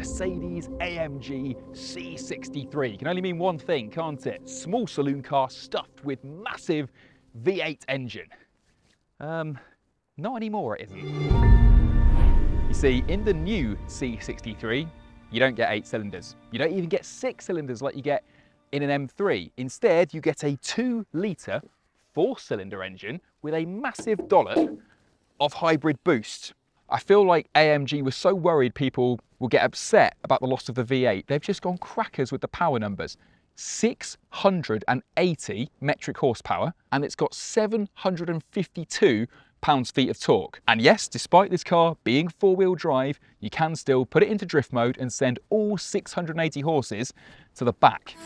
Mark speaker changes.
Speaker 1: Mercedes AMG C63 can only mean one thing, can't it? Small saloon car stuffed with massive V8 engine. Um, not anymore, it isn't. You see, in the new C63, you don't get eight cylinders. You don't even get six cylinders like you get in an M3. Instead, you get a two litre four cylinder engine with a massive dollop of hybrid boost. I feel like AMG was so worried people will get upset about the loss of the V8. They've just gone crackers with the power numbers. 680 metric horsepower and it's got 752 pounds-feet of torque. And yes, despite this car being four-wheel drive, you can still put it into drift mode and send all 680 horses to the back.